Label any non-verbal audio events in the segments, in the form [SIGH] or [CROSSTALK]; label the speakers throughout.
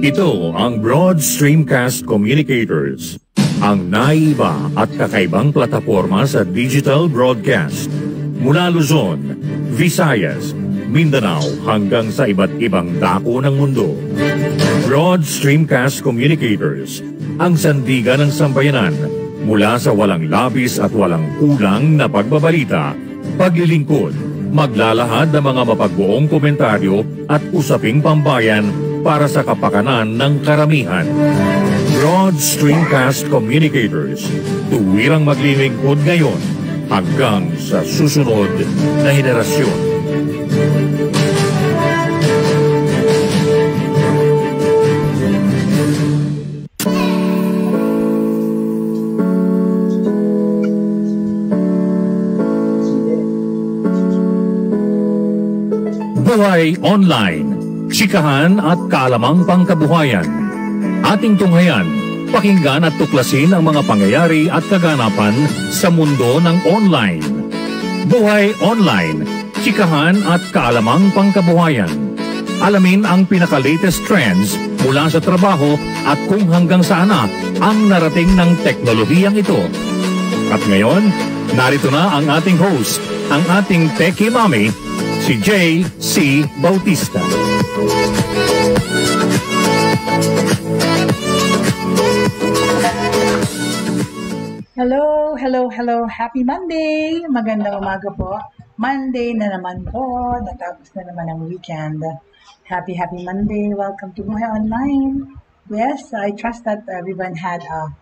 Speaker 1: Ito ang Broad Streamcast Communicators, ang naiba at kakaibang plataforma sa digital broadcast. Mula Luzon, Visayas, Mindanao hanggang sa iba't ibang dako ng mundo. Broad Streamcast Communicators, ang sandigan ng sambayanan mula sa walang labis at walang kulang na pagbabalita, paglilingkod, maglalahad ng mga mapagbuong komentaryo at usaping pambayan para sa kapakanan ng karamihan. Broad Streamcast Communicators, tuwirang maglilingkod ngayon hanggang sa susunod na henerasyon. Buhay Online Chikahan at kalamang pangkabuhayan. Ating tunghayan, pakinggan at tuklasin ang mga pangyayari at kaganapan sa mundo ng online. Buhay Online, Chikahan at Kaalamang Pangkabuhayan. Alamin ang pinaka-latest trends mula sa trabaho at kung hanggang saan na ang narating ng teknolohiyang ito. At ngayon, narito na ang ating host, ang ating Techie Mami, si J.C. Bautista.
Speaker 2: Hello, hello, hello. Happy Monday! Magandang umaga po. Monday na naman po. Natapos na naman ang weekend. Happy, happy Monday. Welcome to Buhay Online. Yes, I trust that everyone had a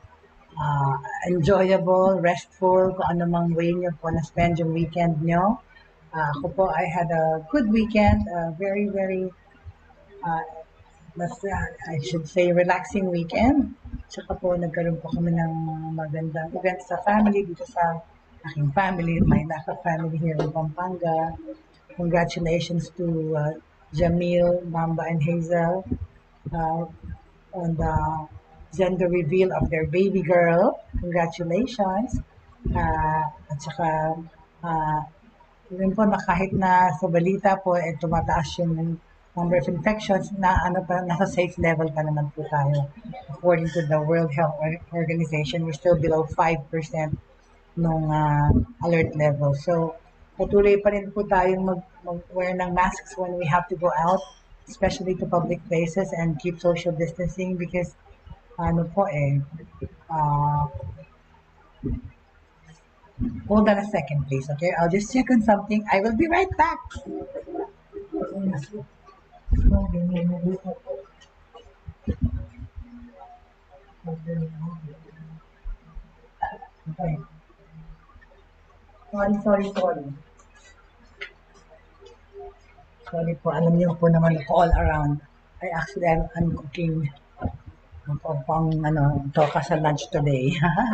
Speaker 2: uh, enjoyable, restful, kung ano way niyo po na-spend yung weekend nyo. Uh, ako po, I had a good weekend. A very, very, uh, mas, uh, I should say, relaxing weekend. Tsaka po, nagkaroon po kami ng magandang event sa family dito sa aking family, my Naka family here in Pampanga. Congratulations to uh, Jamil, Mamba, and Hazel uh, on the gender reveal of their baby girl. Congratulations. Uh, at saka, uh, yun po na kahit na sa balita po, eh, tumataas yung number of infections na ano pa, nasa safe level pa naman po tayo. According to the World Health Organization, we're still below 5% nung uh, alert level. So, patuloy pa rin po tayong mag, mag-wear ng masks when we have to go out, especially to public places and keep social distancing because ano po eh, uh, hold on a second please, okay? I'll just check on something. I will be right back. Sorry, sorry, sorry. Sorry po, alam niyo po naman ako all around. I actually, I'm, I'm cooking pang, pang ano, toka sa lunch today.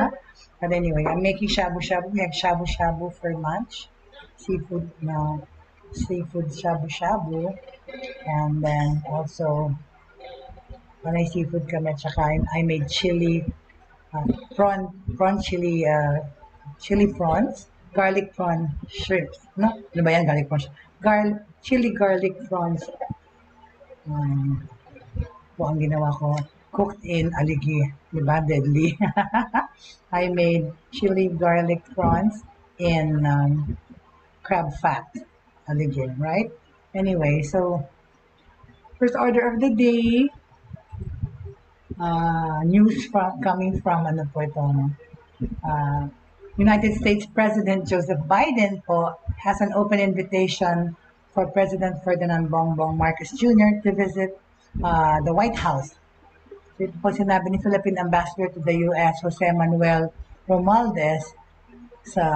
Speaker 2: [LAUGHS] but anyway, I'm making shabu-shabu. We have shabu-shabu for lunch. Seafood na seafood shabu-shabu. And then also, panay seafood kami. Tsaka I, I made chili, uh, prawn, prawn chili, uh, chili prawns, garlic prawn shrimps. No? Ano ba yan? Garlic prawns. Gar chili garlic prawns. Um, po ang ginawa ko. Cooked in aligi. Diba? Deadly. [LAUGHS] I made chili garlic prawns in um, crab fat. Aligi, right? Anyway, so first order of the day, uh, news from, coming from ano po uh, United States President Joseph Biden po has an open invitation for President Ferdinand Bongbong Marcos Jr. to visit uh, the White House. So ito po sinabi ni Philippine Ambassador to the U.S. Jose Manuel Romualdez sa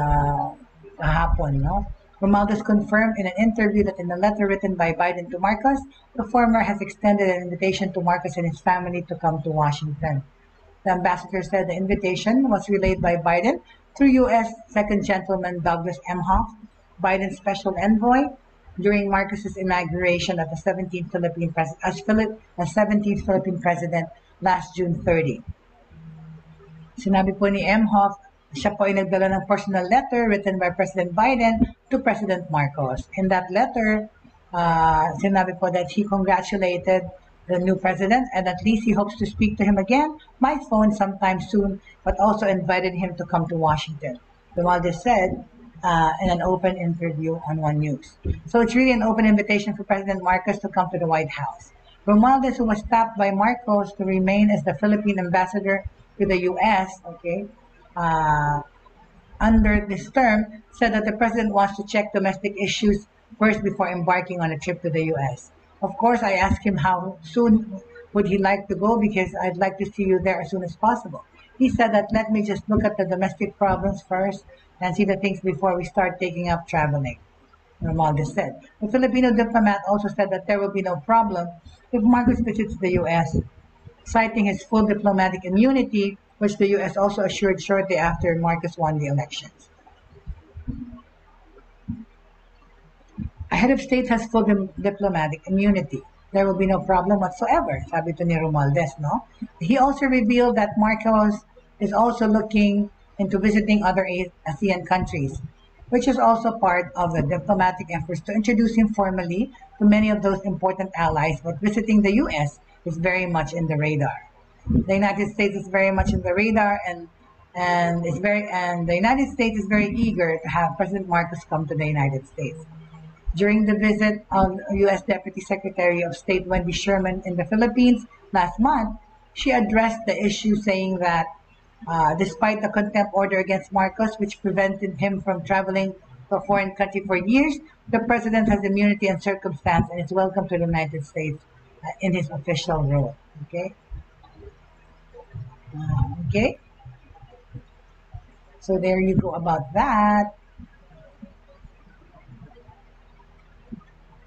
Speaker 2: kahapon, no? Romualdez confirmed in an interview that in a letter written by Biden to Marcos, the former has extended an invitation to Marcos and his family to come to Washington. The ambassador said the invitation was relayed by Biden through U.S. Second Gentleman Douglas M. Emhoff, Biden's special envoy, during Marcos's inauguration of the 17th Philippine pres- as, Philip, as 17th Philippine president last June 30. Sinabi po ni Emhoff, siya po ay nagdala ng personal letter written by President Biden to President Marcos. In that letter, uh, sinabi po that he congratulated the new president and at least he hopes to speak to him again by phone sometime soon, but also invited him to come to Washington. Romualdez said uh, in an open interview on One News. So it's really an open invitation for President Marcos to come to the White House. Romualdez, who was tapped by Marcos to remain as the Philippine ambassador to the U.S., okay, uh, under this term, said that the president wants to check domestic issues first before embarking on a trip to the U.S. Of course, I asked him how soon would he like to go because I'd like to see you there as soon as possible. He said that let me just look at the domestic problems first and see the things before we start taking up traveling. Romualdez said. The Filipino diplomat also said that there will be no problem if Marcos visits the U.S., citing his full diplomatic immunity, which the U.S. also assured shortly after Marcos won the elections. A head of state has full diplomatic immunity. There will be no problem whatsoever, sabi to ni Romualdez, no? He also revealed that Marcos is also looking into visiting other ASEAN countries, which is also part of the diplomatic efforts to introduce him formally to many of those important allies, but visiting the U.S. is very much in the radar. The United States is very much in the radar and and it's very and the United States is very eager to have President Marcos come to the United States. During the visit of U.S. Deputy Secretary of State Wendy Sherman in the Philippines last month, she addressed the issue saying that uh, despite the contempt order against Marcos, which prevented him from traveling to a foreign country for years, the president has immunity and circumstance and is welcome to the United States uh, in his official role. Okay? Uh, okay? So there you go about that.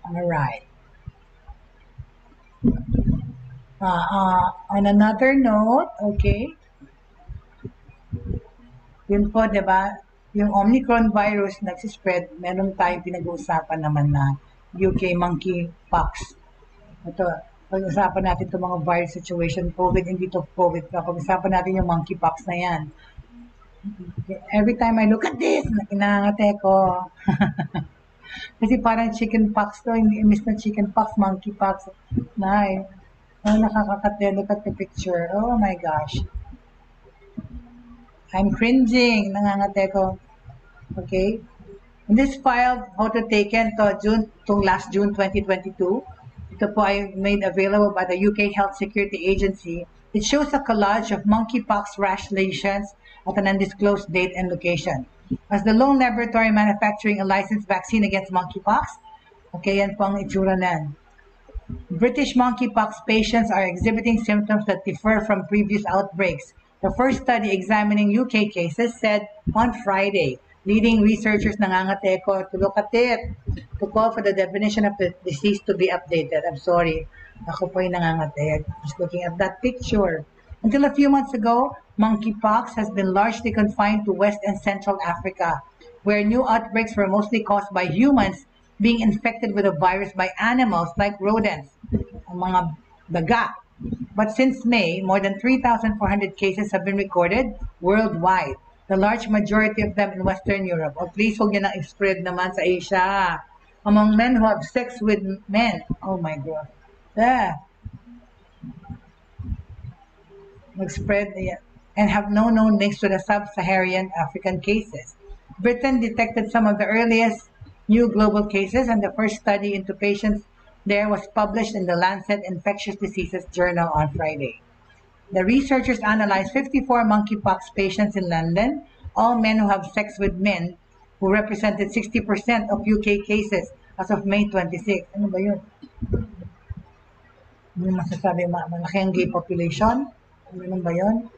Speaker 2: All right. Uh, uh, on another note, okay, yun po, yung Omicron virus nagsispread, meron tayong pinag-uusapan naman na UK monkeypox. Ito, pag-usapan natin itong mga virus situation, COVID, hindi to COVID pa. Pag-usapan natin yung monkeypox na yan. Every time I look at this, nakinangate ko. [LAUGHS] Kasi parang chicken pox to, imbis na chicken pox, monkey pox. Nay, oh, nakakakate, look at the picture. Oh my gosh. I'm cringing, nangangate ko. Okay? In this file, photo taken to uh, June, to last June 2022, ito po made available by the UK Health Security Agency. It shows a collage of monkeypox rash lesions at an undisclosed date and location. As the lone laboratory manufacturing a licensed vaccine against monkeypox, okay, yan po ang itsura British monkeypox patients are exhibiting symptoms that differ from previous outbreaks. The first study examining UK cases said on Friday, leading researchers nangangateko to look at it, to call for the definition of the disease to be updated. I'm sorry. Ako po yung nangangateg. Just looking at that picture. Until a few months ago, monkeypox has been largely confined to West and Central Africa, where new outbreaks were mostly caused by humans being infected with the virus by animals like rodents, mga daga. But since May, more than 3,400 cases have been recorded worldwide. The large majority of them in Western Europe. O please, huwag yan spread naman sa Asia. Among men who have sex with men. Oh my God. Yeah. spread and have no known links to the sub-Saharan African cases. Britain detected some of the earliest new global cases, and the first study into patients there was published in the Lancet Infectious Diseases Journal on Friday. The researchers analyzed 54 monkeypox patients in London, all men who have sex with men, who represented 60% of UK cases as of May 26. Ano ba yun? Ano masasabi, malaki ang gay population? Ganun ba yun?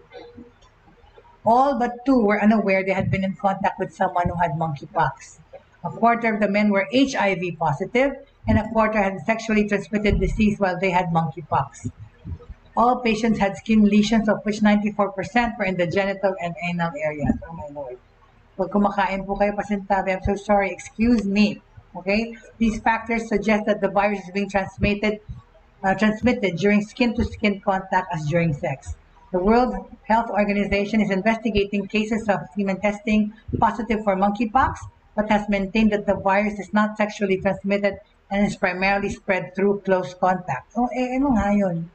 Speaker 2: All but two were unaware they had been in contact with someone who had monkeypox. A quarter of the men were HIV positive, and a quarter had sexually transmitted disease while they had monkeypox. All patients had skin lesions, of which 94% were in the genital and anal areas. Oh my lord. Pag kumakain po kayo pasintabi, I'm so sorry, excuse me. Okay? These factors suggest that the virus is being transmitted uh, transmitted during skin-to-skin contact as during sex. The World Health Organization is investigating cases of semen testing positive for monkeypox, but has maintained that the virus is not sexually transmitted and is primarily spread through close contact. So, eh, ano nga?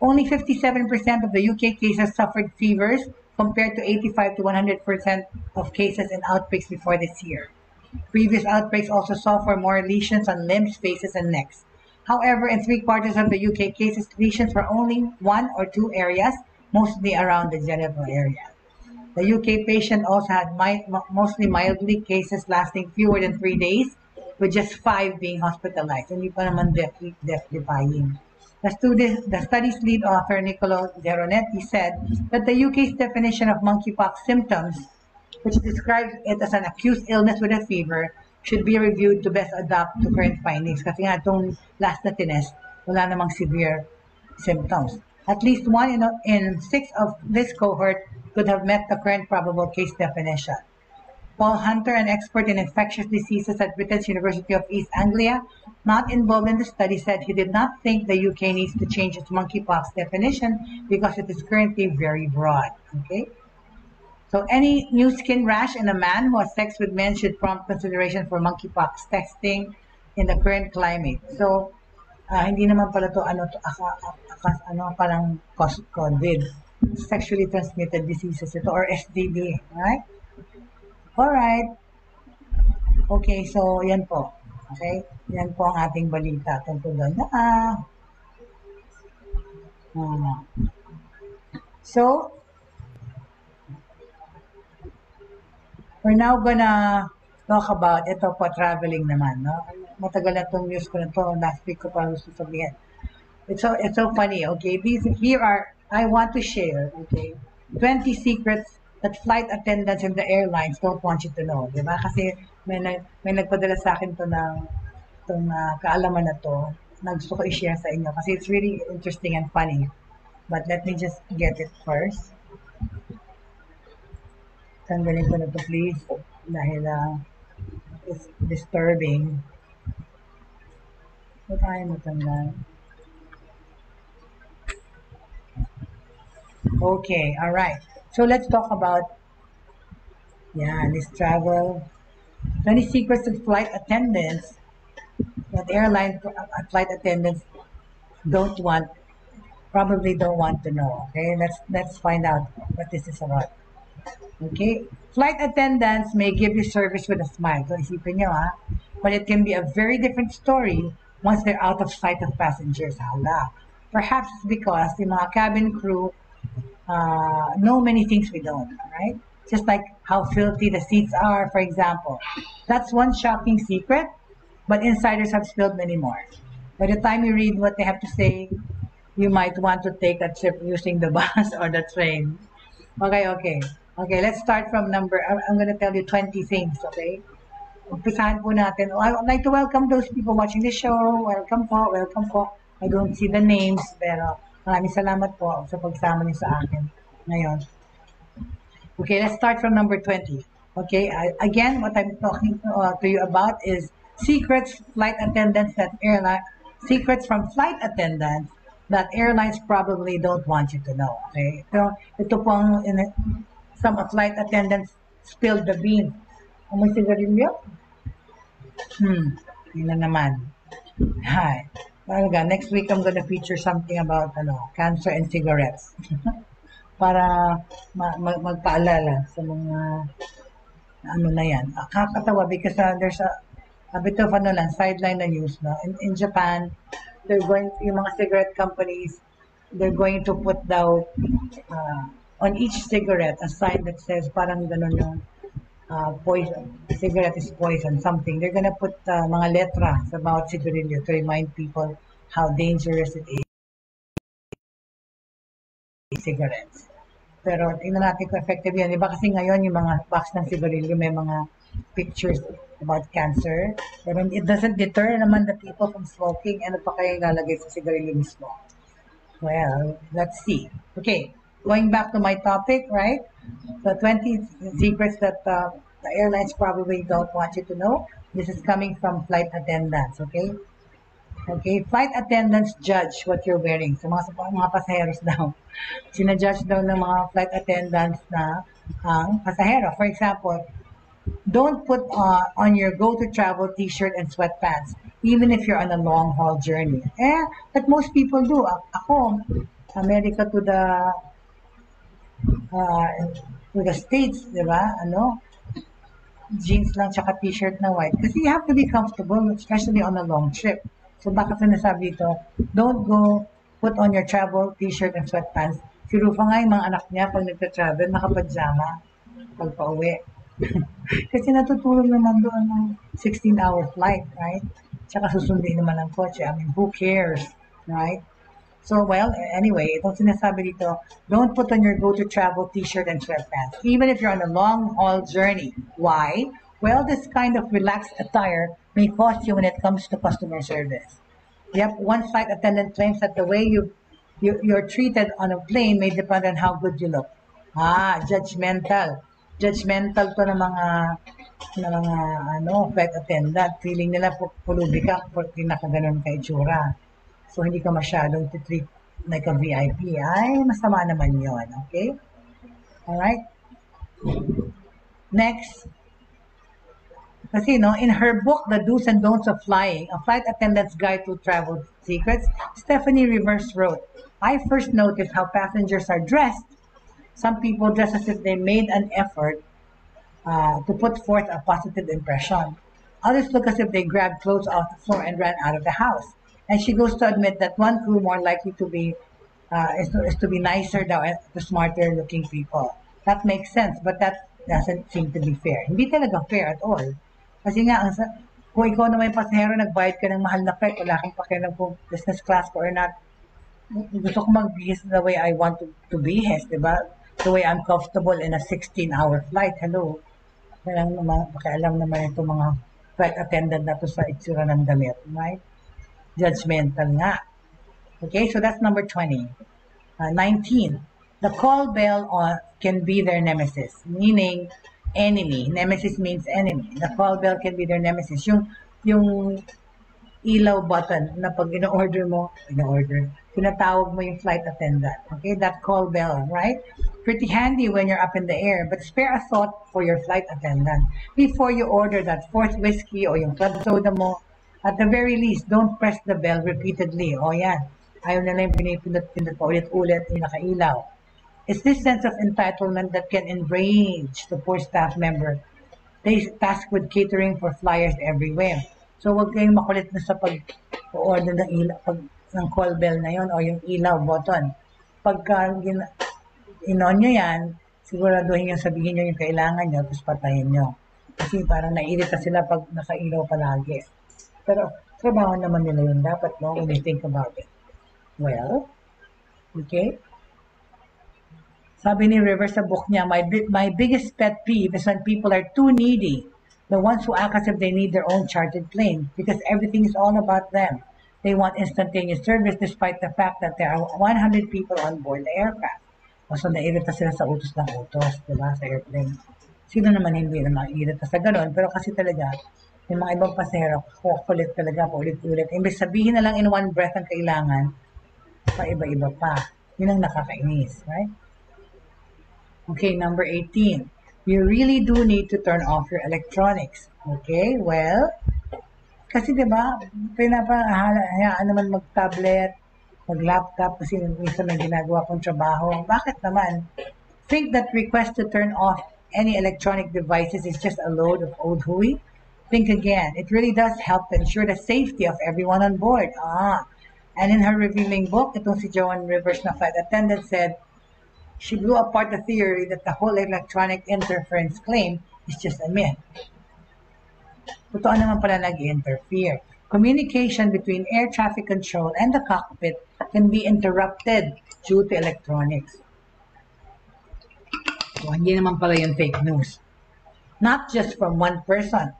Speaker 2: Only 57% of the UK cases suffered fevers compared to 85 to 100% of cases in outbreaks before this year. Previous outbreaks also saw for more lesions on limbs, faces, and necks. However, in three quarters of the UK cases, lesions were only one or two areas, mostly around the genital area. The UK patient also had mostly mildly cases lasting fewer than three days, with just five being hospitalized. Death, death-defying. The, student, the study's lead author, Nicolo Deronetti, said that the UK's definition of monkeypox symptoms, which describes it as an acute illness with a fever, should be reviewed to best adapt to current findings. Kasi nga itong last na tinest, wala namang severe symptoms. At least one in, in six of this cohort could have met the current probable case definition. Paul Hunter, an expert in infectious diseases at Britain's University of East Anglia, not involved in the study, said he did not think the UK needs to change its monkeypox definition because it is currently very broad. Okay? So any new skin rash in a man who has sex with men should prompt consideration for monkeypox testing in the current climate. So, uh, hindi naman pala to ano to aka, aka, ano parang COVID, sexually transmitted diseases ito or STD, right? Alright. Okay, so yan po. Okay? Yan po ang ating balita tungkol doon. Ah. Uh, so, we're now gonna talk about, ito po, traveling naman, no? Matagal na itong news ko na to, last week ko pa gusto sabihin. It's so, it's so funny, okay? These, here are, I want to share, okay? 20 secrets that flight attendants in the airlines don't want you to know, di ba? Kasi may, nag, may nagpadala sa akin to ng itong uh, kaalaman na to na gusto ko i-share sa inyo kasi it's really interesting and funny. But let me just get it first. Tanggalin ko na to please dahil uh, it's disturbing. So tayo matanggal. Okay, all right. So let's talk about yeah, this travel. 20 secrets of flight attendants that airline uh, flight attendants don't want probably don't want to know. Okay, let's let's find out what this is about. Okay, flight attendants may give you service with a smile. But it can be a very different story once they're out of sight of passengers. Hala. Perhaps it's because the mga cabin crew uh, know many things we don't, right? Just like how filthy the seats are, for example. That's one shocking secret, but insiders have spilled many more. By the time you read what they have to say, you might want to take a trip using the [LAUGHS] bus or the train. Okay, okay. Okay, let's start from number, I'm going to tell you 20 things, okay? Po natin. I would like to welcome those people watching the show. Welcome po, welcome po. I don't see the names, pero Maraming salamat po sa pagsama niyo sa akin ngayon. Okay, let's start from number 20. Okay, I, again, what I'm talking uh, to you about is secrets flight attendants that airline secrets from flight attendants that airlines probably don't want you to know. Okay, so ito pong in, some flight attendants spilled the beans. Amoy sigarilyo? Hmm, yun na naman. Hi. Talaga, next week I'm gonna feature something about ano, cancer and cigarettes. [LAUGHS] Para ma- mag- magpaalala sa mga ano na yan. Ah, kakatawa because uh, there's a, a bit of ano lang, sideline na news. No? In, in Japan, they're going, yung mga cigarette companies, they're going to put daw uh, on each cigarette a sign that says parang ganun yung uh, poison, cigarette is poison, something. They're gonna put uh, mga letras about cigarillo to remind people how dangerous it is cigarettes. Pero tingnan natin kung effective yan. Diba kasi ngayon yung mga box ng cigarillo may mga pictures about cancer. Pero it doesn't deter naman the people from smoking. Ano pa kaya ilalagay sa cigarillo mismo? Well, let's see. Okay, going back to my topic, right? The 20 secrets that uh, the airlines probably don't want you to know. This is coming from flight attendants, okay? Okay, flight attendants judge what you're wearing. So mga, mga pasaheros [LAUGHS] daw. Sina-judge daw ng mga flight attendants na ang uh, pasahero. For example, don't put uh, on your go-to travel t-shirt and sweatpants. even if you're on a long haul journey. Eh, that most people do. Ako, America to the uh, to the States, di ba? Ano? Jeans lang tsaka t-shirt na white. Kasi you have to be comfortable, especially on a long trip. So baka sinasabi ito, don't go put on your travel t-shirt and sweatpants. Si Rufa nga yung mga anak niya pag nagta-travel, nakapajama pag pauwi. [LAUGHS] Kasi natutulog naman doon ng 16-hour flight, right? Tsaka susundin naman ang kotse. I mean, who cares, right? So, well, anyway, itong sinasabi dito, don't put on your go-to-travel t-shirt and sweatpants, even if you're on a long-haul journey. Why? Well, this kind of relaxed attire may cost you when it comes to customer service. Yep, one flight attendant claims that the way you, you you're treated on a plane may depend on how good you look. Ah, judgmental. Judgmental to ng mga ng mga ano, flight attendant. Feeling nila pu- pulubi ka porque nakaganon ka itsura. So, hindi ka masyadong treat like a VIP. Ay, masama naman yon Okay? Alright? Next. Kasi no, in her book, The Do's and Don'ts of Flying, A Flight Attendant's Guide to Travel Secrets, Stephanie Rivers wrote, I first noticed how passengers are dressed. Some people dress as if they made an effort uh, to put forth a positive impression. Others look as if they grabbed clothes off the floor and ran out of the house. And she goes to admit that one crew more likely to be uh, is, to, is to be nicer daw and to smarter looking people. That makes sense, but that doesn't seem to be fair. Hindi talaga fair at all. Kasi nga, ang, kung ikaw naman yung pasahero, nagbayad ka ng mahal na fare, wala kang pakialam kung business class ka or not, gusto ko magbihis the way I want to, to bihis, di ba? The way I'm comfortable in a 16-hour flight. Hello. Walang naman, pakialam naman itong mga flight attendant na to sa itsura ng damit, right? Judgmental nga. Okay, so that's number 20. Uh, 19. The call bell on, can be their nemesis, meaning enemy. Nemesis means enemy. The call bell can be their nemesis. Yung, yung ilaw button na pag ino-order mo, ino-order, tinatawag mo yung flight attendant. Okay, that call bell, right? Pretty handy when you're up in the air, but spare a thought for your flight attendant. Before you order that fourth whiskey o yung club soda mo, at the very least, don't press the bell repeatedly. O yan, ayaw na lang pinipindot-pindot pa ulit-ulit yung nakailaw. It's this sense of entitlement that can enrage the poor staff member. They tasked with catering for flyers everywhere. So, wag kayong makulit na sa pag-order ng ilaw, pag, ng call bell na yon o yung ilaw button. Pagka gin, inon nyo yan, siguraduhin yung sabihin nyo yung kailangan nyo, tapos patayin nyo. Kasi parang nairita sila pag nakailaw palagi. Pero, trabaho naman nila yun dapat, no, when you think about it. Well, okay? Sabi ni River sa book niya, my, my biggest pet peeve is when people are too needy. The ones who act as if they need their own chartered plane because everything is all about them. They want instantaneous service despite the fact that there are 100 people on board the aircraft. O so nairita sila sa utos ng utos, di ba, sa airplane. Sino naman hindi na mairita sa ganun? Pero kasi talaga, yung mga ibang pasahero, kukulit talaga, paulit-ulit. Imbes sabihin na lang in one breath ang kailangan, pa iba-iba pa. Yun ang nakakainis, right? Okay, number 18. You really do need to turn off your electronics. Okay, well, kasi di ba, pinapahayaan naman mag-tablet, mag-laptop, kasi minsan may ginagawa kong trabaho. Bakit naman? Think that request to turn off any electronic devices is just a load of old hooey? Think again. It really does help ensure the safety of everyone on board. Ah, and in her revealing book, itong si Joan Rivers na flight attendant said, she blew apart the theory that the whole electronic interference claim is just a myth. Totoo naman pala nag-interfere. Communication between air traffic control and the cockpit can be interrupted due to electronics. So, hindi naman pala yung fake news. Not just from one person,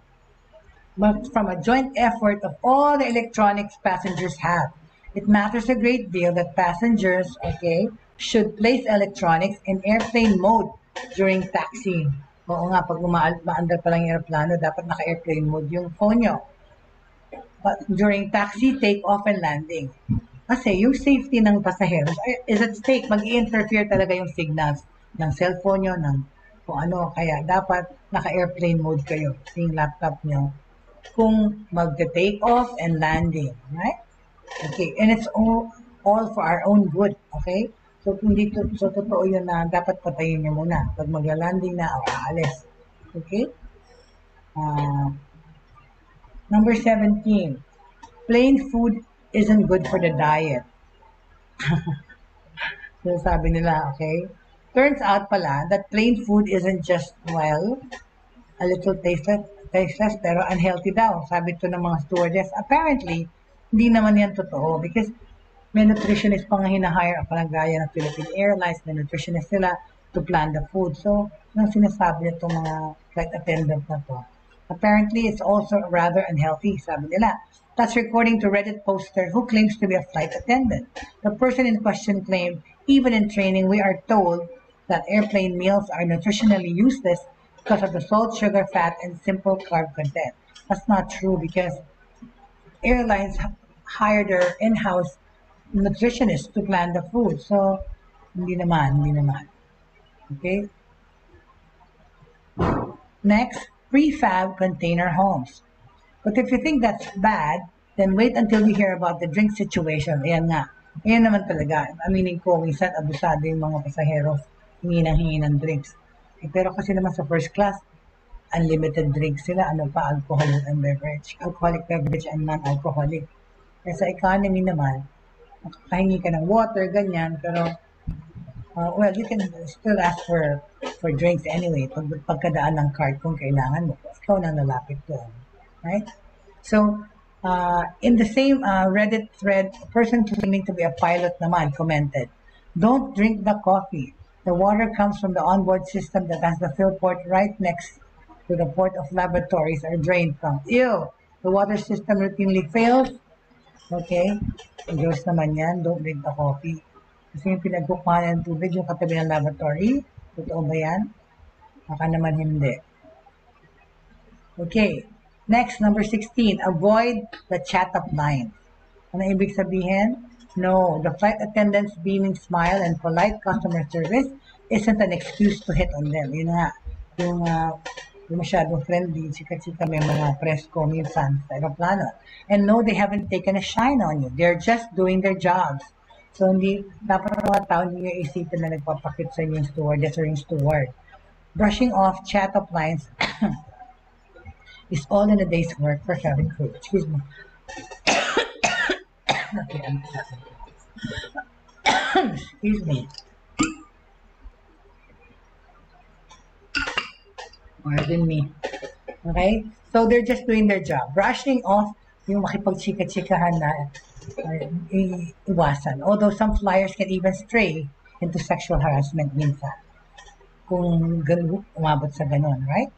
Speaker 2: from a joint effort of all the electronics passengers have. It matters a great deal that passengers, okay, should place electronics in airplane mode during taxiing. Oo nga, pag uma- maandar pa lang yung aeroplano, dapat naka-airplane mode yung phone nyo. But during taxi, take-off, and landing. Kasi yung safety ng pasahero is at stake. mag interfere talaga yung signals ng cellphone nyo, ng kung ano. Kaya dapat naka-airplane mode kayo. Yung laptop nyo, kung magte-take off and landing, right? Okay, and it's all, all for our own good, okay? So, kung dito, so totoo yun na dapat patayin niyo muna pag magla-landing na o aalis. Okay? Uh, number 17, plain food isn't good for the diet. [LAUGHS] so, sabi nila, okay? Turns out pala that plain food isn't just, well, a little tasteless, tasteless pero unhealthy daw. Sabi to ng mga stewardess. Apparently, hindi naman yan totoo because may nutritionist pa nga hinahire ang palagaya ng Philippine Airlines, may nutritionist sila to plan the food. So, yung sinasabi nitong mga flight attendant na to, apparently it's also rather unhealthy, sabi nila. That's according to Reddit poster who claims to be a flight attendant. The person in question claimed, even in training, we are told that airplane meals are nutritionally useless because of the salt, sugar, fat, and simple carb content. That's not true because airlines hire their in-house nutritionists to plan the food. So, hindi naman, hindi naman. Okay? Next, prefab container homes. But if you think that's bad, then wait until you hear about the drink situation. Ayan nga. Ayan naman talaga. Aminin ko, minsan abusado yung mga pasaheros hingi ng hingi ng drinks. Eh, pero kasi naman sa first class, unlimited drinks sila, ano pa, alcohol and beverage, alcoholic beverage and non-alcoholic. Kaya sa economy naman, makakahingi ka ng water, ganyan, pero, uh, well, you can still ask for for drinks anyway, pag, pagkadaan ng card kung kailangan mo, ikaw na nalapit doon. Right? So, uh, in the same uh, Reddit thread, a person claiming to be a pilot naman commented, Don't drink the coffee. The water comes from the onboard system that has the fill port right next to the port of laboratories are drained from. Ew! The water system routinely fails. Okay? Diyos naman yan. Don't drink the coffee. Kasi yung pinagkukuha ng tubig, yung katabi ng laboratory. Totoo ba yan? Baka naman hindi. Okay. Next, number 16. Avoid the chat-up line. Ano ibig sabihin? No, the flight attendant's beaming smile and polite customer service isn't an excuse to hit on them. Yun nga, yung, uh, yung masyadong friendly, chika-chika may mga press ko minsan sa aeroplano. And no, they haven't taken a shine on you. They're just doing their jobs. So, hindi, dapat mga tao hindi nyo isipin na nagpapakit sa inyo yung stewardess or yung steward. Brushing off chat-up lines [COUGHS] is all in a day's work for cabin crew. Excuse me. [COUGHS] Excuse me. Pardon me. Okay? So, they're just doing their job. Brushing off yung makipagchika-chikahan na uh, iwasan. Although some flyers can even stray into sexual harassment minsan. Kung umabot sa ganun, right?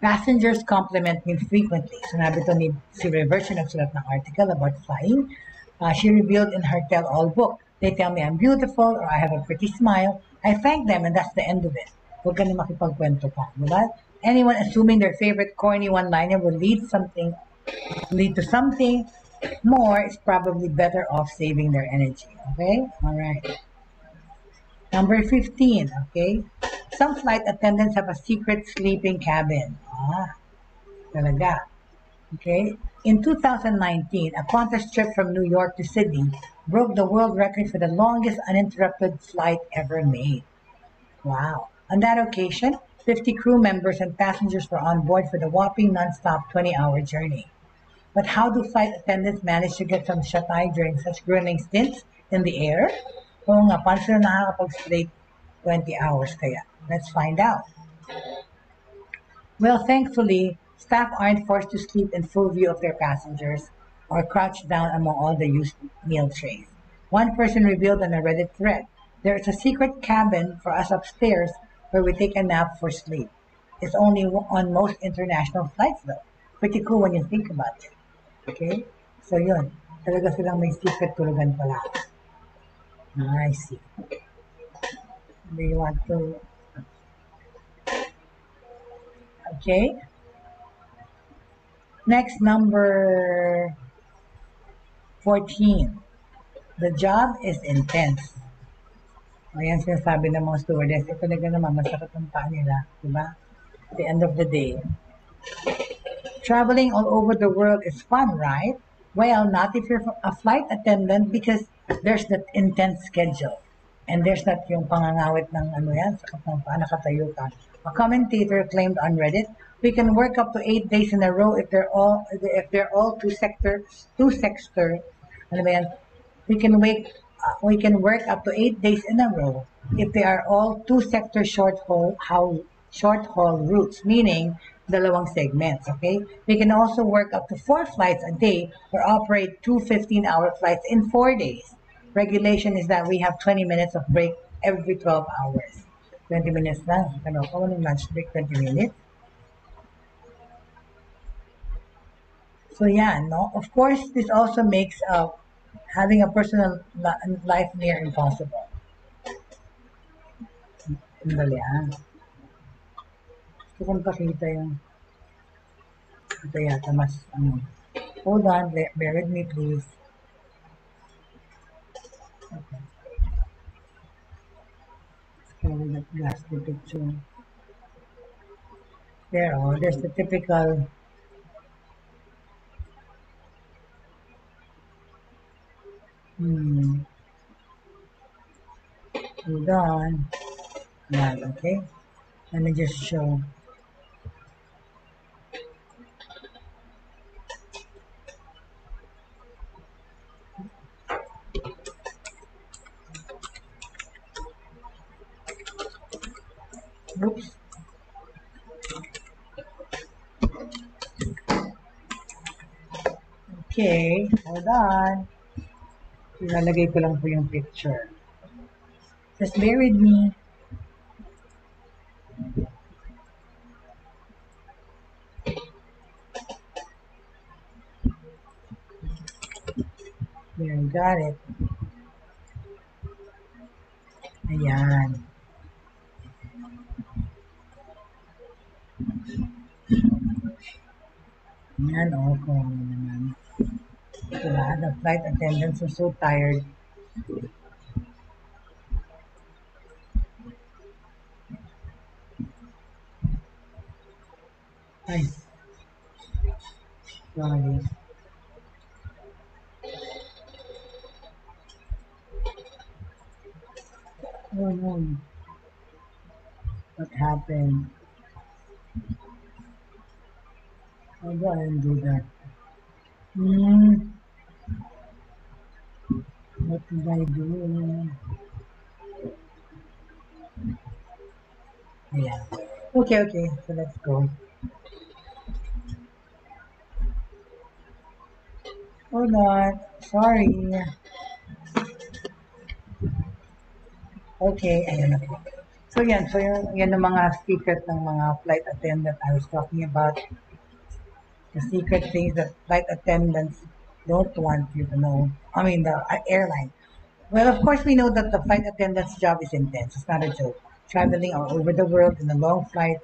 Speaker 2: Passengers compliment me frequently. Sinabi to ni si Reversion of sulat ng article about flying. Uh, she revealed in her tell-all book. They tell me I'm beautiful or I have a pretty smile. I thank them and that's the end of it. Huwag ka na makipagkwento pa. Diba? Anyone assuming their favorite corny one-liner will lead something lead to something more is probably better off saving their energy. Okay? All right. Number 15, okay? Some flight attendants have a secret sleeping cabin. Ah, talaga. Okay? In 2019, a Qantas trip from New York to Sydney broke the world record for the longest uninterrupted flight ever made. Wow. On that occasion, 50 crew members and passengers were on board for the whopping non-stop 20-hour journey. But how do flight attendants manage to get some shut-eye during such grueling stints in the air? Oo nga, paano sila nakakapag-straight 20 hours kaya? Let's find out. Well, thankfully, staff aren't forced to sleep in full view of their passengers or crouched down among all the used meal trays. One person revealed on a Reddit thread, there is a secret cabin for us upstairs where we take a nap for sleep. It's only on most international flights though. Pretty cool when you think about it. Okay? So yun, talaga silang may secret tulugan pala. Ah, I see. You want to Okay. Next, number 14. The job is intense. Ayan sinasabi ng mga stewardess. Ito talaga naman, masakit ang paa nila. Diba? At the end of the day, Traveling all over the world is fun, right? Well, not if you're a flight attendant because there's that intense schedule. And there's that yung pangangawit ng ano yan, sa kapang paa, nakatayo ka. A commentator claimed on Reddit, we can work up to eight days in a row if they're all if they're all two sector two sector ano ba yan? We can wake uh, we can work up to eight days in a row if they are all two sector short haul how short haul routes, meaning dalawang segments, okay? We can also work up to four flights a day or operate two 15-hour flights in four days. Regulation is that we have 20 minutes of break every 12 hours. 20 minutes lang. Ano ko, lunch break, 20 minutes. So yeah, no. Of course, this also makes uh, having a personal life near impossible. Sandali ah. Gusto kong pakita yung ito yata mas ano. Hold on, bear with me please. Glass the picture. There, oh, there's the typical Hmm. Hold on. Yan, okay? Let me just show. Okay, hold on. Ilalagay ko lang po yung picture. Just bear with me. There, got it. Flight attendants are so tired. Ay. Sorry. Oh no. What happened? I'll go ahead and do that. Hmm. What did I do? Yeah. Okay, okay. So let's go. Hold on. Sorry. Okay, ayan na po. So yan, so yan, yan ang mga secret ng mga flight attendant I was talking about. The secret things that flight attendants don't want you to know. I mean, the uh, airline. Well, of course, we know that the flight attendant's job is intense. It's not a joke. Traveling all over the world in a long flight,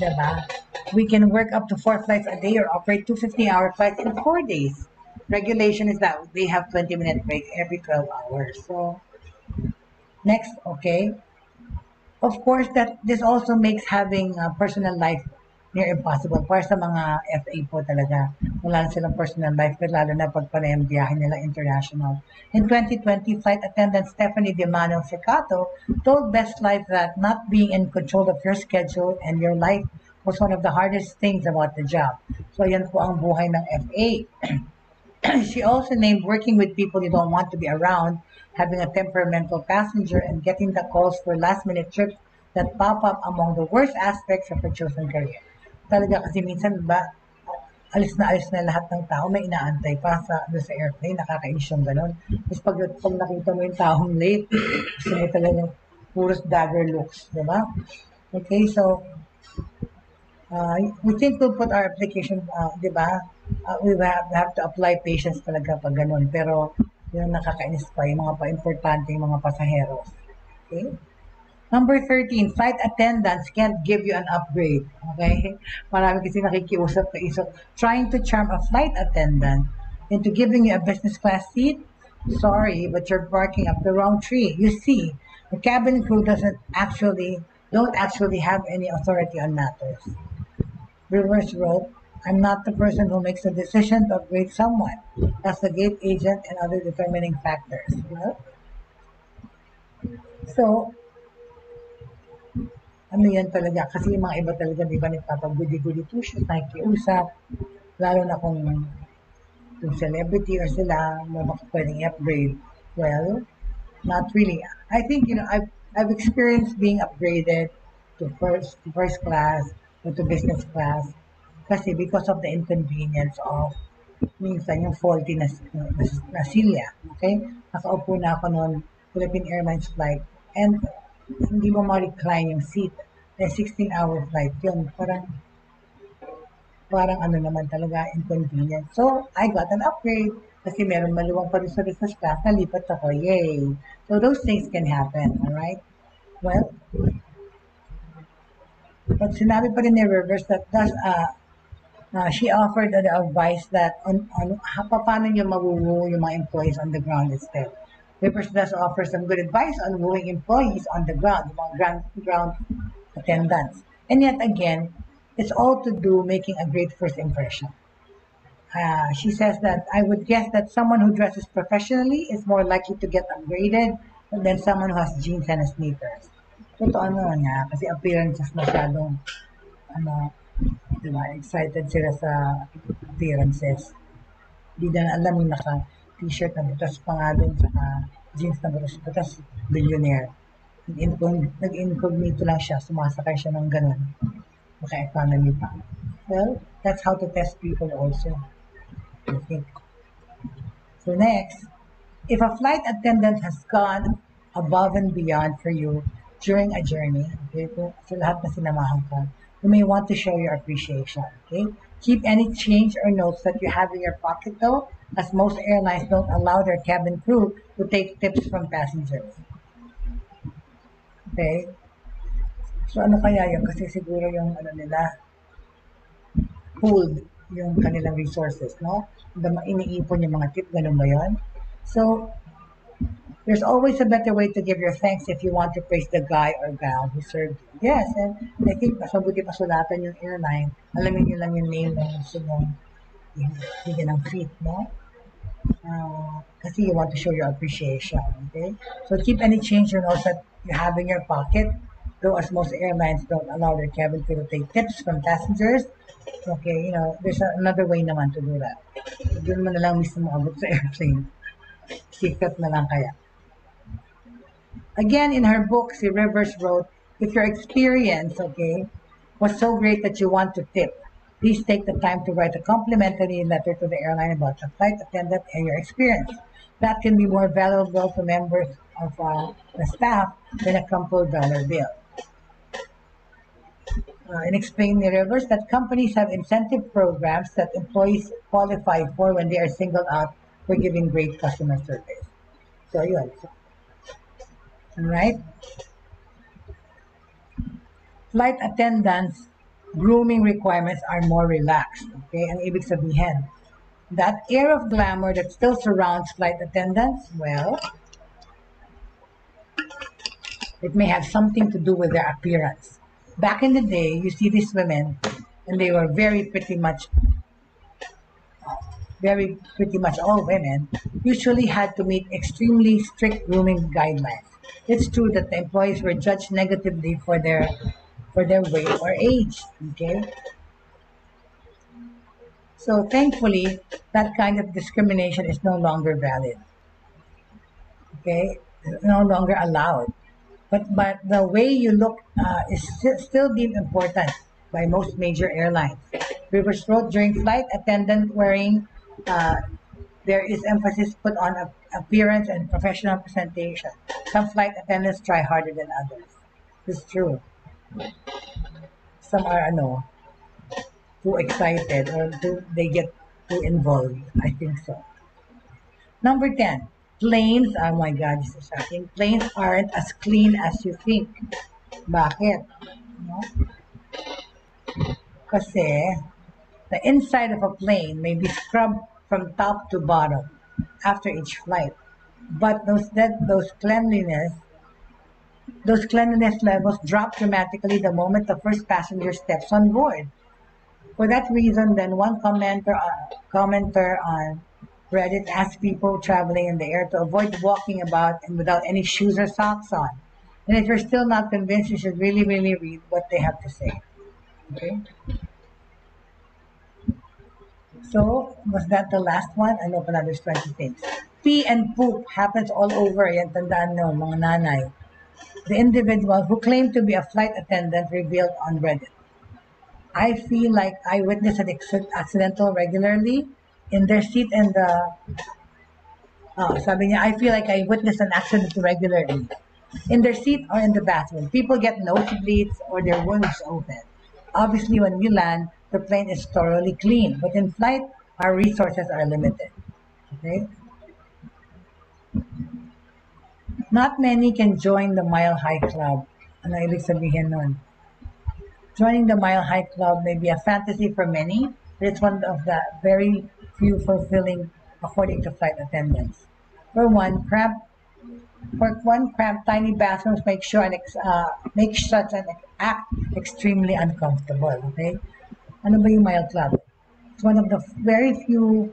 Speaker 2: diba? We can work up to four flights a day or operate two 50-hour flights in four days. Regulation is that they have 20-minute break every 12 hours. So, next, okay. Of course, that this also makes having a personal life near impossible. Para sa mga FA po talaga, wala na silang personal life, pero lalo na pag panayang biyahe nila international. In 2020, flight attendant Stephanie Dimano Ficato told Best Life that not being in control of your schedule and your life was one of the hardest things about the job. So yan po ang buhay ng FA. [CLEARS THROAT] she also named working with people you don't want to be around, having a temperamental passenger, and getting the calls for last minute trips that pop up among the worst aspects of her chosen career. Talaga kasi minsan ba alis na alis na lahat ng tao, may inaantay pa sa, sa airplane, nakakainis yung gano'n. Tapos pag, pag nakita mo yung taong late, gusto mo talaga puros dagger looks, di ba? Okay, so, uh, we think we'll put our application, uh, di ba? Uh, we have, have to apply patience talaga pag gano'n. Pero, yung nakakainis pa, yung mga pa-importante, yung mga pasaheros. Okay? Number 13, flight attendants can't give you an upgrade. Okay? Marami kasi nakikiusap ka iso. Trying to charm a flight attendant into giving you a business class seat? Sorry, but you're barking up the wrong tree. You see, the cabin crew doesn't actually, don't actually have any authority on matters. Reverse rope. I'm not the person who makes the decision to upgrade someone. That's the gate agent and other determining factors. Well, so, ano yan talaga? Kasi yung mga iba talaga, di ba, nagpapagudi-gudi to shoot, nakikiusap, lalo na kung yung celebrity or sila, mo pwedeng i-upgrade. Well, not really. I think, you know, I've, I've experienced being upgraded to first, to first class or to business class kasi because of the inconvenience of minsan yung faulty na, na, na silya. Okay? Nakaupo na ako noon, Philippine Airlines flight, and hindi mo ma-recline yung seat. Eh, 16-hour flight yun. Parang, parang ano naman talaga, inconvenient. So, I got an upgrade kasi meron maluwang pa rin sa business class, nalipat ako, yay! So, those things can happen, alright? Well, but sinabi pa rin ni Rivers that does, uh, uh, she offered the advice that on, on paano niya mawuwo yung mga employees on the ground instead. Rivers does offer some good advice on wooing employees on the ground, mga ground, ground attendants. And yet again, it's all to do making a great first impression. Uh, she says that I would guess that someone who dresses professionally is more likely to get upgraded than someone who has jeans and sneakers. Totoo naman nga, kasi appearances masyadong ano, excited sila sa appearances. Di na alam yung naka t-shirt na butas pa nga dun, saka jeans na butas, butas billionaire. Nag-incognito lang siya, sumasakay siya ng ganun. Maka-economy eh, pa. Well, that's how to test people also. I think. So next, if a flight attendant has gone above and beyond for you during a journey, okay, kung sa lahat na sinamahan ka, you may want to show your appreciation, okay? Keep any change or notes that you have in your pocket though, as most airlines don't allow their cabin crew to take tips from passengers. Okay? So ano kaya yun? Kasi siguro yung ano nila, pooled yung kanilang resources, no? Iniipon yung mga tip, ganun ba yun? So, there's always a better way to give your thanks if you want to praise the guy or gal who served you. Yes, and I think mas mabuti pasulatan yung airline. Alamin nyo lang yung name ng gusto mong bigyan ng treat, no? Uh, kasi you want to show your appreciation, okay? So keep any change or notes that you have in your pocket, though as most airlines don't allow their cabin crew to take tips from passengers, okay, you know, there's another way naman to do that. Doon mo na lang mismo abot sa [LAUGHS] airplane. Secret na lang kaya. Again, in her book, si Rivers wrote, if your experience, okay, was so great that you want to tip, please take the time to write a complimentary letter to the airline about the flight attendant and your experience. That can be more valuable to members of uh, the staff than a crumpled dollar bill. Uh, and explain the Rivers that companies have incentive programs that employees qualify for when they are singled out for giving great customer service. So, yun. So, Alright? Flight attendants, grooming requirements are more relaxed. Okay? Ang ibig sabihin, that air of glamour that still surrounds flight attendants, well, it may have something to do with their appearance. Back in the day, you see these women, and they were very pretty much very pretty much all women, usually had to meet extremely strict grooming guidelines. It's true that the employees were judged negatively for their for their weight or age. Okay. So thankfully, that kind of discrimination is no longer valid. Okay, no longer allowed. But but the way you look uh, is still deemed important by most major airlines. Rivers wrote during flight attendant wearing uh, there is emphasis put on appearance and professional presentation. Some flight attendants try harder than others. It's true. Some are ano, too excited or too, they get too involved. I think so. Number 10, planes, oh my God, this is shocking. Planes aren't as clean as you think. Bakit? No? Kasi, the inside of a plane may be scrubbed from top to bottom after each flight. But those that those cleanliness those cleanliness levels drop dramatically the moment the first passenger steps on board. For that reason, then one commenter, uh, commenter on Reddit asked people traveling in the air to avoid walking about and without any shoes or socks on. And if you're still not convinced, you should really, really read what they have to say. Okay? So, was that the last one? I know pala there's 20 things. Pee and poop happens all over. Yan, nyo, mga nanay. The individual who claimed to be a flight attendant revealed on Reddit. I feel like I witness an accidental regularly in their seat and the uh, sabi niya, I feel like I witness an accident regularly. In their seat or in the bathroom. People get nosebleeds or their wounds open. Obviously, when we land, the plane is thoroughly clean. But in flight, our resources are limited. Okay? Not many can join the Mile High Club. Ano ibig sabihin nun? Joining the Mile High Club may be a fantasy for many, but it's one of the very few fulfilling according to flight attendants. For one, cramped for one cramped tiny bathrooms make sure an ex, uh, make such an act extremely uncomfortable. Okay? Ano ba yung Mile Club? It's one of the very few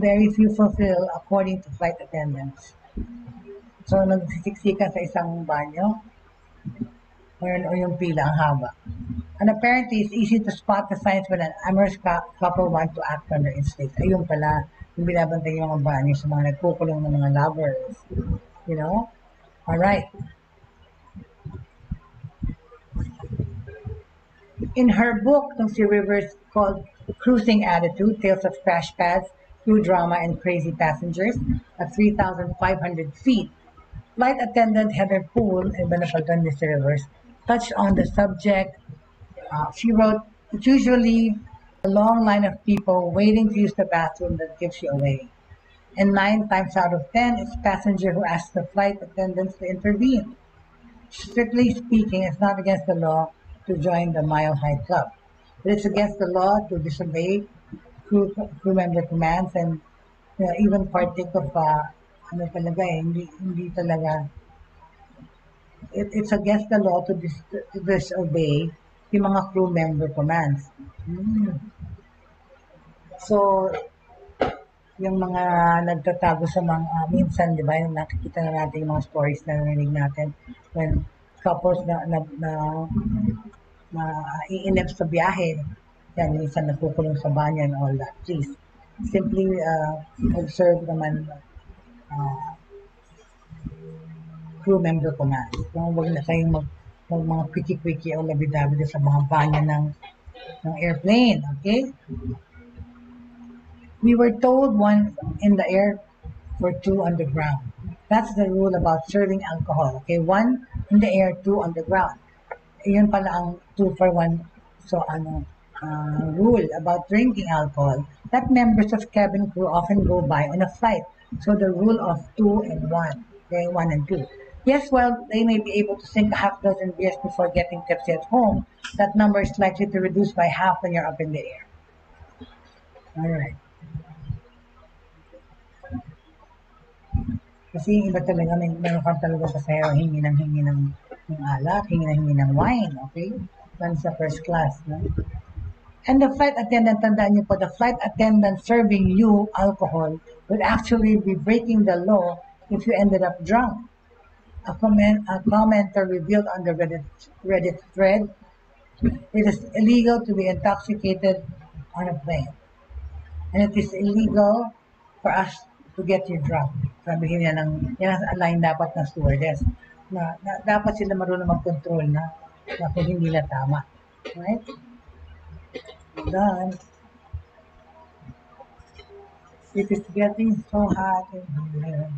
Speaker 2: very few fulfill according to flight attendants. So, nagsisiksika sa isang banyo, or, or yung pila, ang haba. And apparently, it's easy to spot the signs when an amorous couple want to act on their. Ayun pala, yung binabantay yung mga banyo sa mga nagkukulong ng mga lovers. You know? Alright. In her book, itong si Rivers, called Cruising Attitude, Tales of Crash Pads, Crew Drama, and Crazy Passengers, at 3,500 feet, flight attendant Heather Poole, iba na pagdan ni Rivers, touched on the subject. Uh, she wrote, it's usually a long line of people waiting to use the bathroom that gives you away. And nine times out of ten, it's passenger who asks the flight attendants to intervene. Strictly speaking, it's not against the law to join the Mile High Club. But it's against the law to disobey crew, crew member commands and you know, even partake of uh, ano talaga eh, hindi, hindi talaga it, it's against the law to, dis, to disobey yung mga crew member commands. Hmm. So, yung mga nagtatago sa mga, uh, minsan, di ba, yung nakikita na natin yung mga stories na narinig natin when couples na, na, na na iinip sa biyahe. Yan, minsan nagkukulong sa banyo and all that. Please, simply uh, observe naman uh, crew member ko na. Kung wag na kayong mag, mag mga quickie-quickie o labi-dabi sa mga banyo ng, ng airplane. Okay? We were told one in the air for two on the ground. That's the rule about serving alcohol. Okay, one in the air, two on the ground yun pala ang 2 for 1 so ano uh, rule about drinking alcohol that members of cabin crew often go by on a flight. So the rule of 2 and 1, okay, 1 and 2. Yes, well, they may be able to sink a half dozen beers before getting tipsy at home. That number is likely to reduce by half when you're up in the air. All right. Kasi iba talaga, may meron ka talaga pasahero, hingi ng hingi ng ng alak, hingi na hingi ng wine, okay? Yan sa first class, no? And the flight attendant, tandaan niyo po, the flight attendant serving you alcohol would actually be breaking the law if you ended up drunk. A, comment, a commenter revealed on the Reddit, Reddit thread, it is illegal to be intoxicated on a plane. And it is illegal for us to get you drunk. Sabihin niya ng, yan ang line dapat ng stewardess na, na dapat sila marunong mag-control na, na kung hindi na tama. Right? Done. It is getting so hot in here.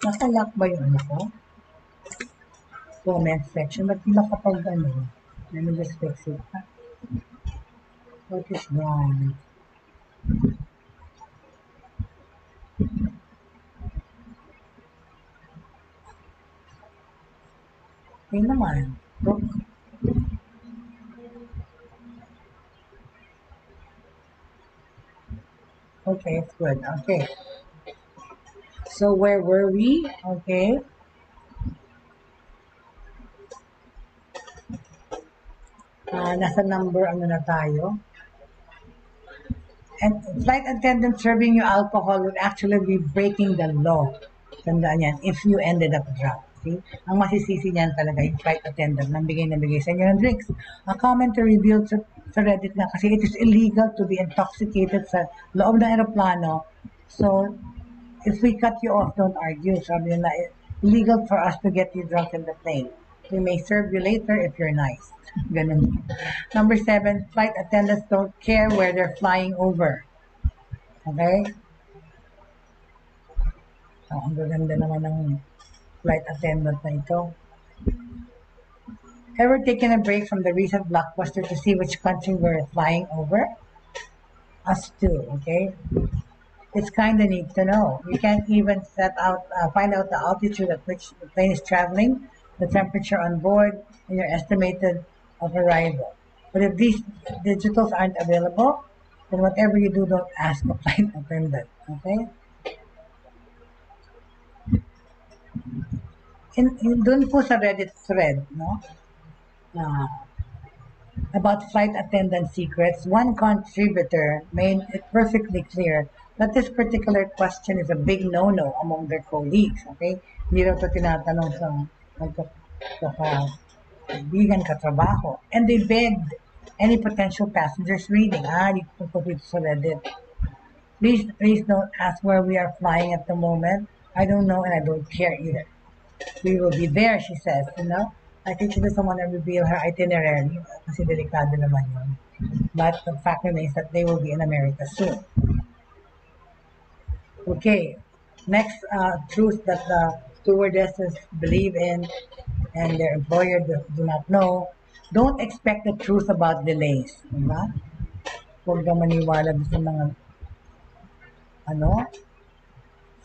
Speaker 2: Nakalak ba yung ano ko? Comment section. Ba't di makapag ano? Let me just fix it. What is wrong? Okay naman. Okay, it's good. Okay. So where were we? Okay. Uh, nasa number ano na tayo. And flight attendant serving you alcohol would actually be breaking the law. Tandaan yan, if you ended up drunk. See? Ang masisisi niyan talaga yung flight attendant nang bigay-bigay sa inyo ng drinks. A commentary builds sa Reddit na kasi it is illegal to be intoxicated sa loob ng aeroplano. So, if we cut you off, don't argue. Sabi nila, illegal for us to get you drunk in the plane. We may serve you later if you're nice. [LAUGHS] Ganun. Number seven, flight attendants don't care where they're flying over. Okay? So, ang gaganda naman ng flight attendant na ito. Ever taken a break from the recent blockbuster to see which country we're flying over? Us too, okay? It's kind of neat to know. You can't even set out, uh, find out the altitude at which the plane is traveling, the temperature on board, and your estimated of arrival. But if these digitals aren't available, then whatever you do, don't ask the [LAUGHS] flight attendant, okay? in, in doon po sa Reddit thread, no? About flight attendant secrets, one contributor made it perfectly clear that this particular question is a big no-no among their colleagues, okay? Hindi raw tinatanong sa magkakaibigan katrabaho. And they begged any potential passengers reading, ah, dito po dito sa Reddit. Please, please don't ask where we are flying at the moment. I don't know and I don't care either. We will be there, she says, you know. I think she doesn't want to reveal her itinerary kasi delikado naman yun. But the fact remains that they will be in America soon. Okay, next uh, truth that the stewardesses believe in and their employer do, do not know. Don't expect the truth about delays. Diba? Huwag kang maniwala sa mga ano,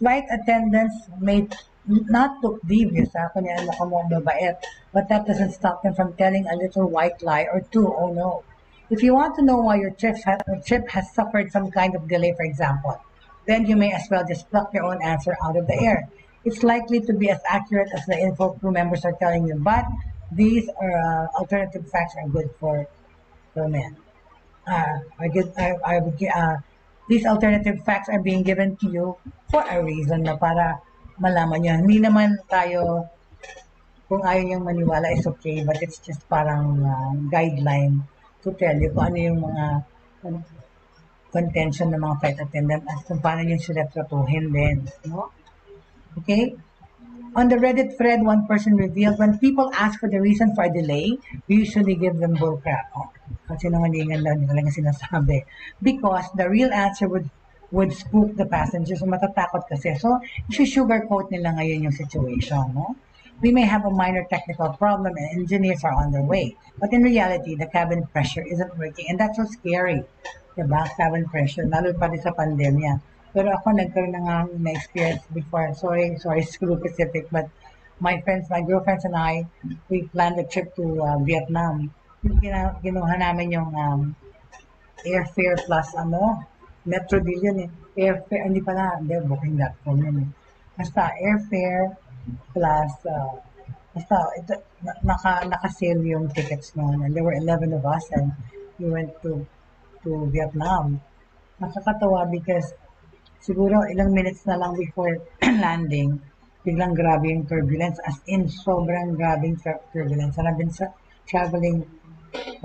Speaker 2: flight attendants may not look devious, ha, kunya ka mo mabait, but that doesn't stop them from telling a little white lie or two, oh no. If you want to know why your trip, ha- trip has suffered some kind of delay, for example, then you may as well just pluck your own answer out of the air. It's likely to be as accurate as the info crew members are telling you, but these are uh, alternative facts are good for for men. Uh, I, get, I, I would, uh, these alternative facts are being given to you for a reason na para malaman nyo. Hindi naman tayo, kung ayaw niyang maniwala is okay, but it's just parang uh, guideline to tell you kung ano yung mga ano, contention ng mga flight attendant at kung paano yung sila tratuhin din. No? Okay? On the Reddit thread, one person revealed, when people ask for the reason for a delay, we usually give them bullcrap. Oh, kasi nangalingan lang talaga sinasabi. Because the real answer would would spook the passengers. So, matatakot kasi. So, sugarcoat nila ngayon yung situation. No? We may have a minor technical problem and engineers are on their way. But in reality, the cabin pressure isn't working. And that's so scary. Diba? Cabin pressure. Lalo pa rin sa pandemya. Pero ako, nagkaroon na nga na experience before. Sorry, sorry, [LAUGHS] school specific. But my friends, my girlfriends and I, we planned a trip to uh, Vietnam. Gina, ginuha namin yung um, airfare plus ano, Metro deal yun eh. Airfare, hindi pala, hindi, booking.com yun eh. Basta airfare plus, uh, basta, ito, naka, naka-sale yung tickets noon. And there were 11 of us and we went to to Vietnam. Nakakatawa because siguro ilang minutes na lang before [CLEARS THROAT] landing, biglang grabe yung turbulence. As in, sobrang grabing turbulence. And I've been traveling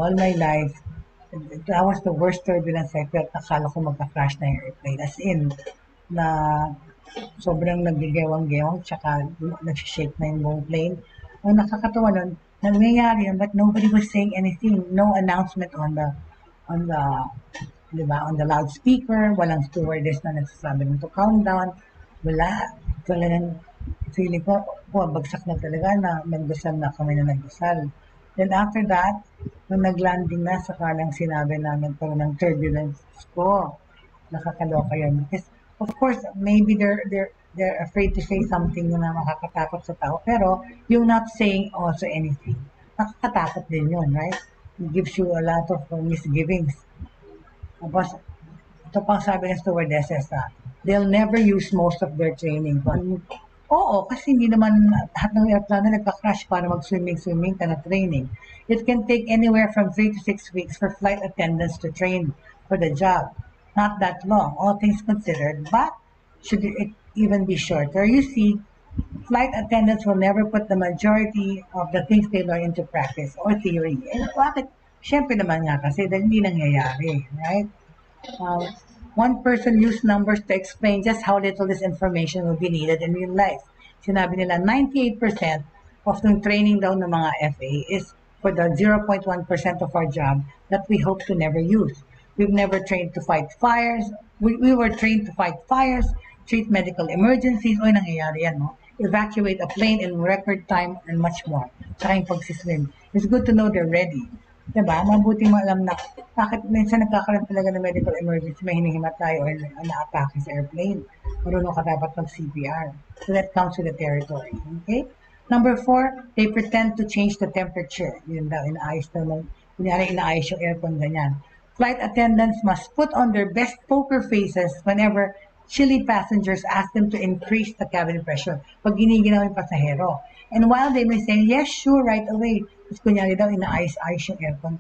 Speaker 2: all my life that was the worst turbulence I felt. Akala ko magka-crash na yung airplane. As in, na sobrang nagigewang-gewang, tsaka nag-shake na yung buong plane. Ang nakakatawa nun, nangyayari yun, but nobody was saying anything. No announcement on the, on the, di ba, on the loudspeaker. Walang stewardess na nagsasabi nito, calm down. Wala. Talagang, feeling ko, bagsak na talaga na nagdasal na kami na nagdasal. Then after that, nung nag-landing na, saka lang sinabi namin parang ng turbulence ko. Nakakaloka yun. Because, of course, maybe they're, they're, they're afraid to say something na makakatakot sa tao. Pero, yung not saying also anything, nakakatakot din yun, right? It gives you a lot of misgivings. Tapos, ito pang sabi ng stewardesses, ah, they'll never use most of their training. Kung Oo, kasi hindi naman lahat ng aeroplano nagka-crash para mag-swimming-swimming ka na training. It can take anywhere from 3 to 6 weeks for flight attendants to train for the job. Not that long, all things considered, but should it even be shorter? You see, flight attendants will never put the majority of the things they learn into practice or theory. And bakit? Siyempre naman nga kasi dahil hindi nangyayari, right? Uh, one person used numbers to explain just how little this information will be needed in real life. Sinabi nila 98% of the training daw ng mga FA is for the 0.1% of our job that we hope to never use. We've never trained to fight fires. We, we were trained to fight fires, treat medical emergencies, o nangyayari yan, no? evacuate a plane in record time, and much more. Tsaka yung pagsiswim. It's good to know they're ready. Diba? Mabuting alam na bakit minsan nagkakaroon talaga ng medical emergency, may hinihimat tayo or na-atake sa airplane. Marunong ka dapat mag-CPR. So that comes with the territory. Okay? Number four, they pretend to change the temperature. Yun daw, inaayos daw ng, kunyari inaayos yung aircon ganyan. Flight attendants must put on their best poker faces whenever chilly passengers ask them to increase the cabin pressure pag giniginaw yung pasahero. And while they may say, yes, sure, right away, tapos kunyari daw, inaayos-ayos yung aircon.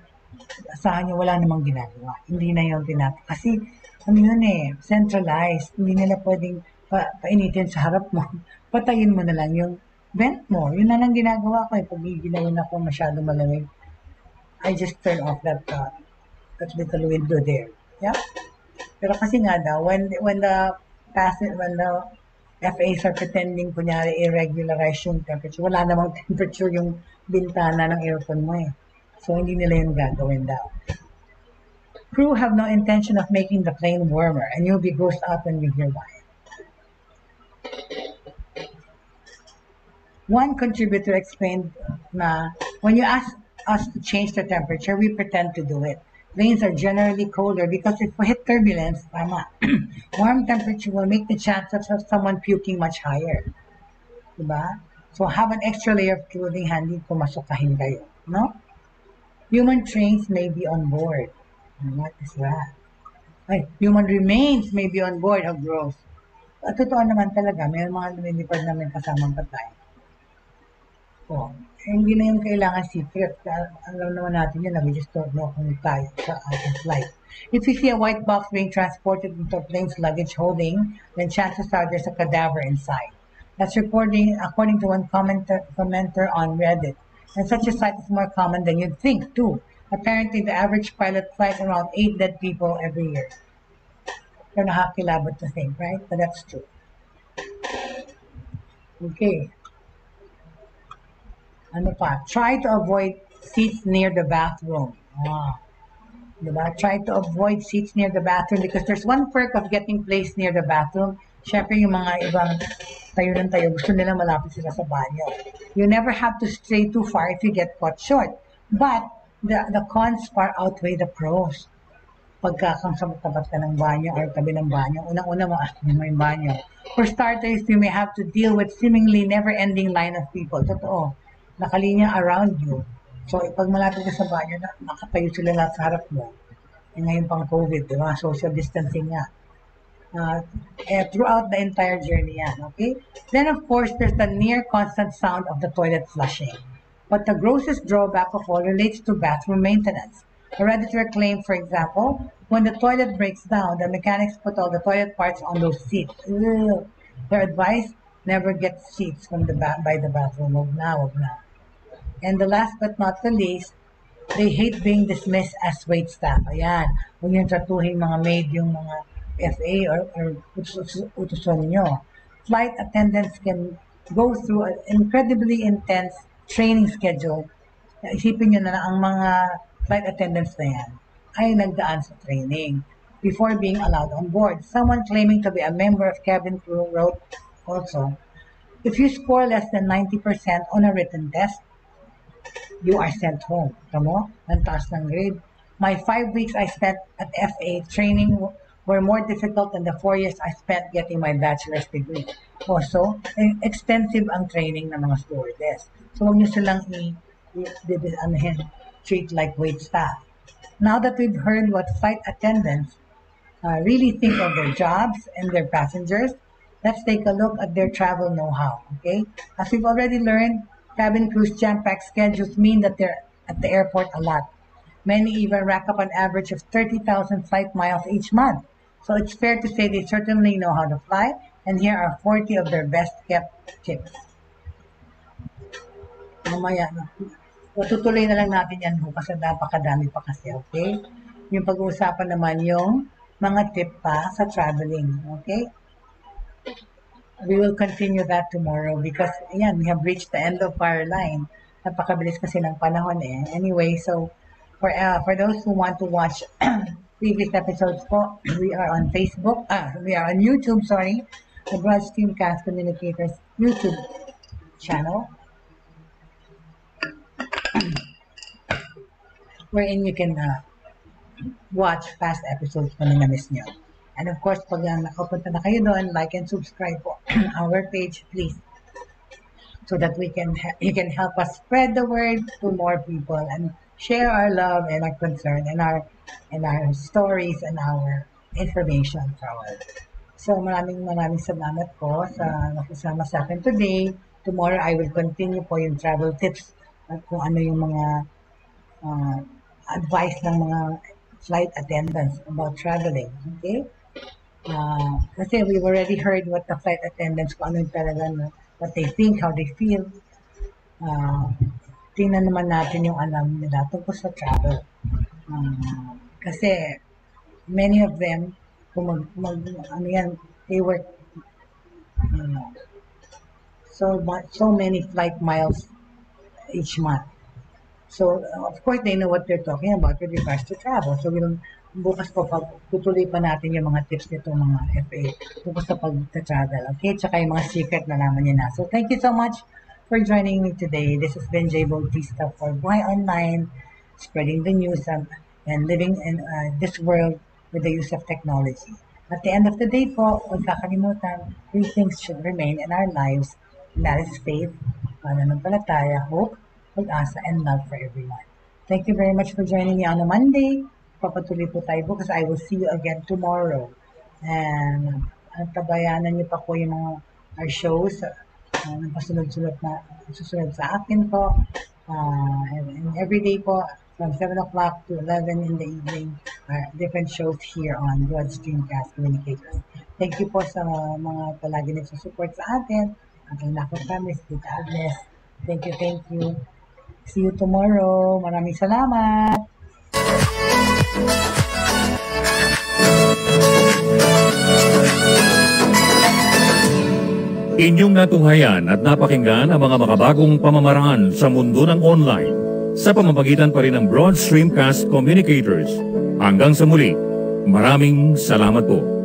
Speaker 2: Asahan niyo, wala namang ginagawa. Hindi na yung tinat. Kasi, ano yun eh, centralized. Hindi nila pwedeng pa, painitin sa harap mo. [LAUGHS] Patayin mo na lang yung vent mo. Yun na lang ginagawa ko eh. Pag ginawin ako masyado malamig, I just turn off that, uh, that little window there. Yeah? Pero kasi nga daw, when, when the passenger, when the FAs are pretending, kunyari, irregularize yung temperature, wala namang [LAUGHS] temperature yung bintana ng aircon mo eh. So, hindi nila yung gagawin daw. Crew have no intention of making the plane warmer and you'll be grossed out when you hear why. One contributor explained na when you ask us to change the temperature, we pretend to do it. Planes are generally colder because if we hit turbulence, tama, [CLEARS THROAT] warm temperature will make the chances of someone puking much higher. Diba? So have an extra layer of clothing handy kung masukahin kayo. No? Human trains may be on board. What is that? Ay, human remains may be on board of growth. At totoo naman talaga, may mga lumilipad namin kasamang patay. Oh, hindi na yung kailangan secret. Alam naman natin just don't know kung tayo sa ating flight. If you see a white box being transported into a plane's luggage holding, then chances are there's a cadaver inside. That's recording according to one commenter, commenter on Reddit. And such a sight is more common than you'd think, too. Apparently, the average pilot flies around eight dead people every year. You're nakakilabot to think, right? But that's true. Okay. Ano pa? Try to avoid seats near the bathroom. Ah. Diba? Try to avoid seats near the bathroom because there's one perk of getting placed near the bathroom. Siyempre, yung mga ibang tayo ng tayo, gusto nila malapit sila sa banyo. You never have to stray too far if you get caught short. But, the, the cons far outweigh the pros. Pagka kang tapat ka ng banyo or tabi ng banyo, unang-una mo, may banyo. For starters, you may have to deal with seemingly never-ending line of people. Totoo. Nakalinya around you. So, pag malapit ka sa banyo, nakatayo sila lahat sa harap mo. E ngayon pang COVID, di ba? Social distancing nga uh, uh, throughout the entire journey yan, okay? Then, of course, there's the near constant sound of the toilet flushing. But the grossest drawback of all relates to bathroom maintenance. A Redditor claimed, for example, when the toilet breaks down, the mechanics put all the toilet parts on those seats. Ugh. Their advice, never get seats from the ba- by the bathroom. Wag na, wag na. And the last but not the least, they hate being dismissed as wait staff. Ayan. Huwag yung tratuhin mga maid yung mga FA or, or utusan nyo. Flight attendants can go through an incredibly intense training schedule. Isipin nyo na ang mga flight attendants na yan ay nagdaan sa training before being allowed on board. Someone claiming to be a member of cabin crew wrote also, if you score less than 90% on a written test, you are sent home. Tamo? Ang taas ng grade. My five weeks I spent at FA training were more difficult than the four years I spent getting my bachelor's degree. Also, extensive ang training ng mga stewardess. So, huwag nyo silang i, i, i treat like wait staff. Now that we've heard what flight attendants uh, really think of their jobs and their passengers, let's take a look at their travel know-how, okay? As we've already learned, cabin crews jam-packed schedules mean that they're at the airport a lot. Many even rack up an average of 30,000 flight miles each month. So it's fair to say they certainly know how to fly, and here are 40 of their best kept tips. Mamaya na. Tutuloy na lang natin yan bukas at napakadami pa kasi, okay? Yung pag-uusapan naman yung mga tip pa sa traveling, okay? We will continue that tomorrow because, ayan, we have reached the end of our line. Napakabilis kasi ng panahon eh. Anyway, so, for uh, for those who want to watch [CLEARS THROAT] previous episodes po, [CLEARS THROAT] we are on Facebook, ah, we are on YouTube, sorry, the Broad Streamcast Communicators YouTube channel. [CLEARS THROAT] wherein you can uh, watch past episodes kung na miss nyo. And of course, pag uh, nakapunta na kayo doon, like and subscribe po [CLEARS THROAT] our page, please. So that we can you can help us spread the word to more people and share our love and our concern and our and our stories and our information sa world. So maraming maraming salamat po sa nakasama sa akin today. Tomorrow I will continue po yung travel tips at kung ano yung mga uh, advice ng mga flight attendants about traveling. Okay? Uh, kasi we've already heard what the flight attendants, kung ano talaga, what they think, how they feel. Uh, tingnan naman natin yung alam nila tungkol sa travel. Uh, kasi many of them, kung mag, mag ano yan, they work uh, so much, so many flight miles each month. So, of course, they know what they're talking about with regards to travel. So, we'll, bukas po, pag tutuloy pa natin yung mga tips nito mga FA tungkol sa pag-travel. Okay? Tsaka yung mga secret na naman niya na. So, thank you so much for joining me today. This has been Jay Bautista for Why Online, spreading the news and, and living in uh, this world with the use of technology. At the end of the day po, huwag kakalimutan, three things should remain in our lives, and that is faith, pananampalataya, hope, pag-asa, and love for everyone. Thank you very much for joining me on a Monday. Papatuloy po tayo bukas. I will see you again tomorrow. And uh, tabayanan niyo pa po yung mga our shows uh, ng pasunod-sunod na susunod sa akin po. Uh, and, and every day po from 7 o'clock to 11 in the evening uh, different shows here on Broad Streamcast Communicators. Thank you po sa mga, palagi nagsusupport sa atin. Ang Nako Family, Tita Agnes. Thank you, thank you. See you tomorrow. Maraming salamat.
Speaker 1: Inyong natunghayan at napakinggan ang mga makabagong pamamaraan sa mundo ng online sa pamamagitan pa rin ng Broad Streamcast Communicators. Hanggang sa muli, maraming salamat po.